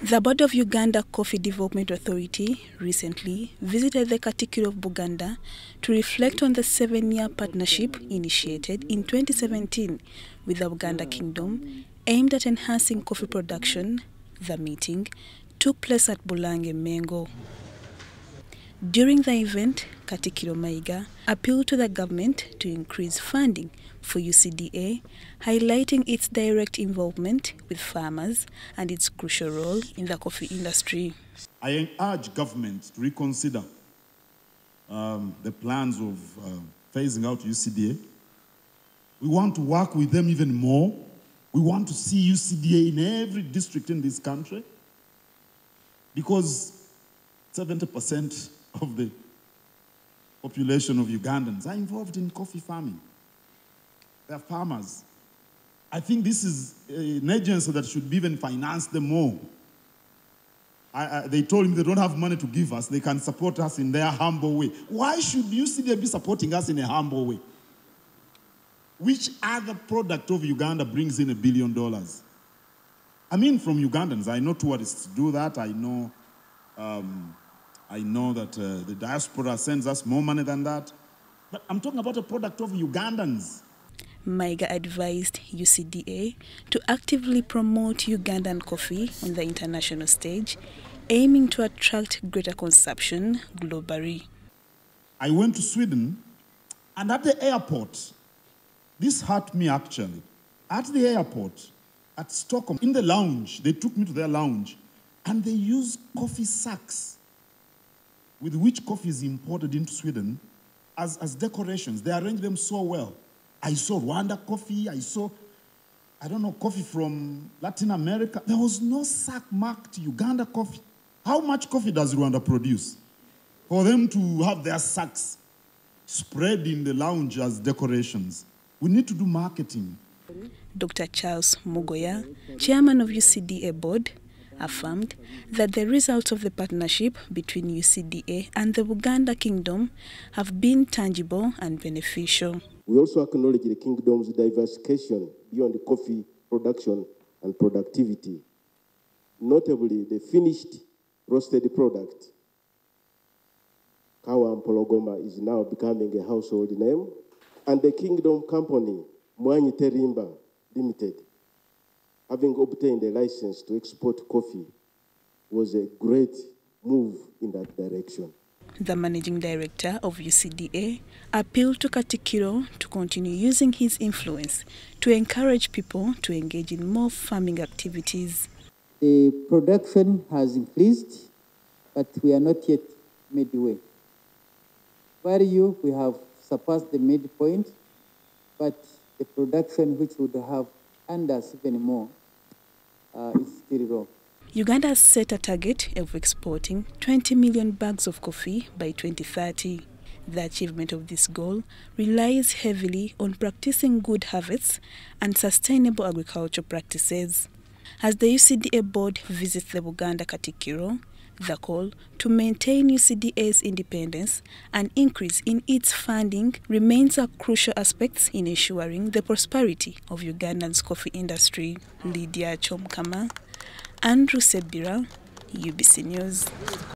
The board of Uganda Coffee Development Authority recently visited the Katikiro of Buganda to reflect on the seven-year partnership initiated in 2017 with the Uganda Kingdom aimed at enhancing coffee production. The meeting took place at Bulange Mengo. During the event, Katikkiro Mayiga appealed to the government to increase funding for UCDA, highlighting its direct involvement with farmers and its crucial role in the coffee industry. I urge government to reconsider um, the plans of uh, phasing out UCDA. We want to work with them even more. We want to see UCDA in every district in this country because 70% of the population of Ugandans are involved in coffee farming. They're farmers. I think this is an agency that should even finance them more. I, I, they told me they don't have money to give us. They can support us in their humble way. Why should UCDA be supporting us in a humble way? Which other product of Uganda brings in a billion dollars? I mean, from Ugandans. I know tourists do that. I know, um, I know that uh, the diaspora sends us more money than that. But I'm talking about a product of Ugandans. Mayiga advised UCDA to actively promote Ugandan coffee on the international stage, aiming to attract greater consumption globally. I went to Sweden, and at the airport, this hurt me actually. At the airport, at Stockholm, in the lounge, they took me to their lounge, and they used coffee sacks with which coffee is imported into Sweden as, as decorations. They arrange them so well. I saw Rwanda coffee, I saw, I don't know, coffee from Latin America. There was no sack marked Uganda coffee. How much coffee does Rwanda produce? For them to have their sacks spread in the lounge as decorations. We need to do marketing. Dr. Charles Mugoya, chairman of UCDA board, affirmed that the results of the partnership between UCDA and the Buganda Kingdom have been tangible and beneficial. We also acknowledge the kingdom's diversification beyond coffee production and productivity, notably the finished roasted product. Kawa Mpologoma is now becoming a household name, and the kingdom company, Mwanyi Terimba Limited, having obtained a license to export coffee, was a great move in that direction. The managing director of UCDA appealed to Katikkiro to continue using his influence to encourage people to engage in more farming activities. The production has increased, but we are not yet midway. Value, we have surpassed the midpoint, but the production which would have us even more uh, is still low. Uganda has set a target of exporting 20 million bags of coffee by 2030. The achievement of this goal relies heavily on practicing good harvests and sustainable agricultural practices. As the UCDA board visits the Buganda Katikkiro, the call to maintain UCDA's independence and increase in its funding remains a crucial aspect in ensuring the prosperity of ugandan's coffee industry. Lydia Chomkama, Andrew Sebira, UBC News.